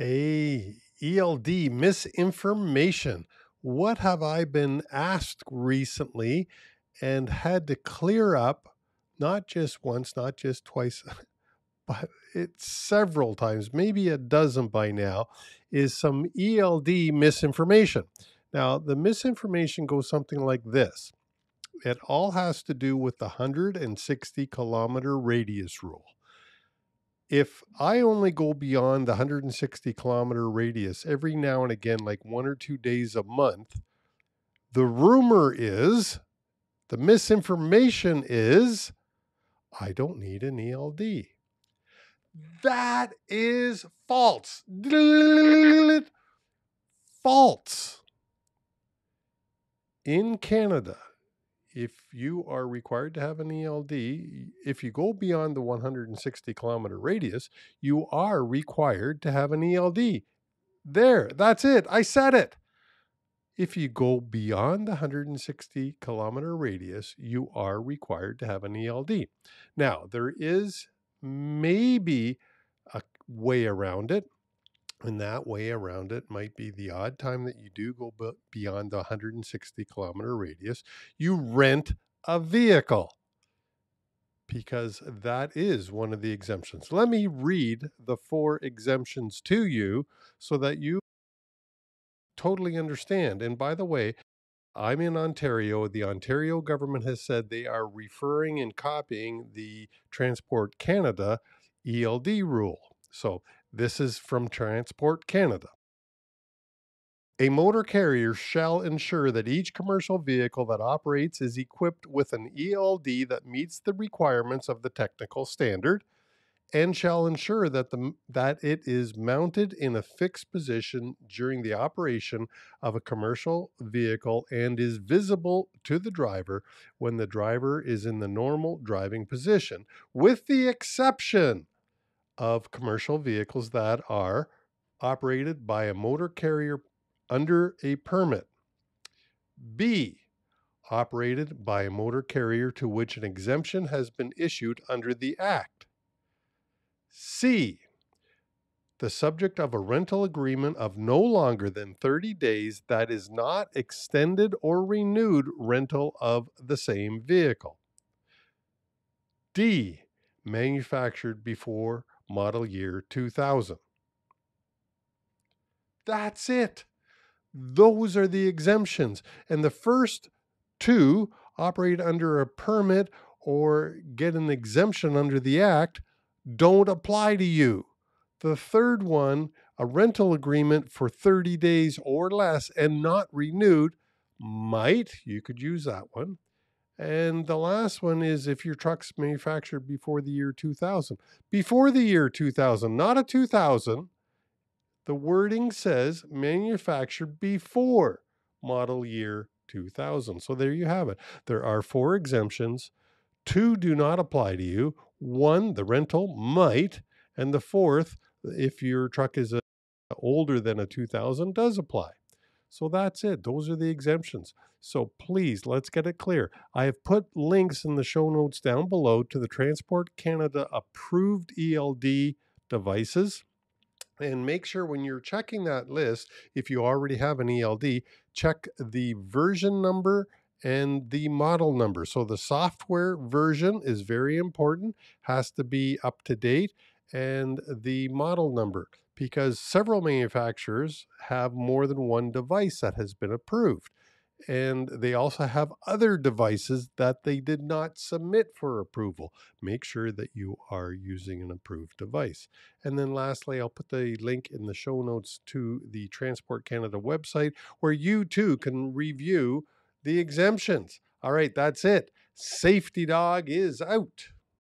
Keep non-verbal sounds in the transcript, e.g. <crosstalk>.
Hey, ELD misinformation. What have I been asked recently and had to clear up, not just once, not just twice, <laughs> but it's several times, maybe a dozen by now, is some ELD misinformation. Now, the misinformation goes something like this it all has to do with the 160 kilometer radius rule if I only go beyond the 160 kilometer radius every now and again, like one or two days a month, the rumor is, the misinformation is, I don't need an ELD. That is false. False. In Canada, if you are required to have an ELD, if you go beyond the 160 kilometer radius, you are required to have an ELD. There, that's it. I said it. If you go beyond the 160 kilometer radius, you are required to have an ELD. Now, there is maybe a way around it. And that way around it might be the odd time that you do go beyond the 160 kilometer radius, you rent a vehicle because that is one of the exemptions. Let me read the four exemptions to you so that you totally understand. And by the way, I'm in Ontario. The Ontario government has said they are referring and copying the Transport Canada ELD rule. So this is from Transport Canada. A motor carrier shall ensure that each commercial vehicle that operates is equipped with an ELD that meets the requirements of the technical standard and shall ensure that the that it is mounted in a fixed position during the operation of a commercial vehicle and is visible to the driver when the driver is in the normal driving position with the exception of commercial vehicles that are operated by a motor carrier under a permit. B. Operated by a motor carrier to which an exemption has been issued under the Act. C. The subject of a rental agreement of no longer than 30 days that is not extended or renewed rental of the same vehicle. D. Manufactured before model year 2000. That's it. Those are the exemptions. And the first two operate under a permit or get an exemption under the Act don't apply to you. The third one, a rental agreement for 30 days or less and not renewed, might, you could use that one. And the last one is if your truck's manufactured before the year 2000. Before the year 2000, not a 2000. The wording says manufactured before model year 2000. So there you have it. There are four exemptions. Two do not apply to you. One, the rental might. And the fourth, if your truck is a, older than a 2000, does apply. So that's it. Those are the exemptions. So please, let's get it clear. I have put links in the show notes down below to the Transport Canada approved ELD devices. And make sure when you're checking that list, if you already have an ELD, check the version number and the model number. So the software version is very important, has to be up to date, and the model number because several manufacturers have more than one device that has been approved. And they also have other devices that they did not submit for approval. Make sure that you are using an approved device. And then lastly, I'll put the link in the show notes to the Transport Canada website where you too can review the exemptions. All right, that's it. Safety Dawg is out.